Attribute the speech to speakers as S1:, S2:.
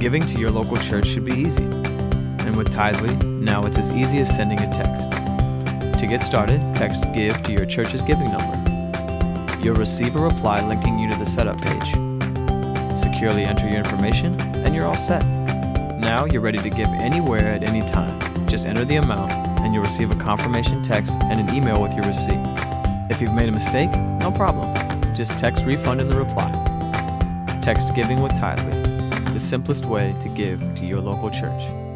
S1: Giving to your local church should be easy. And with Tithely, now it's as easy as sending a text. To get started, text GIVE to your church's giving number. You'll receive a reply linking you to the setup page. Securely enter your information, and you're all set. Now you're ready to give anywhere at any time. Just enter the amount, and you'll receive a confirmation text and an email with your receipt. If you've made a mistake, no problem. Just text refund in the reply. Text giving with Tithely, the simplest way to give to your local church.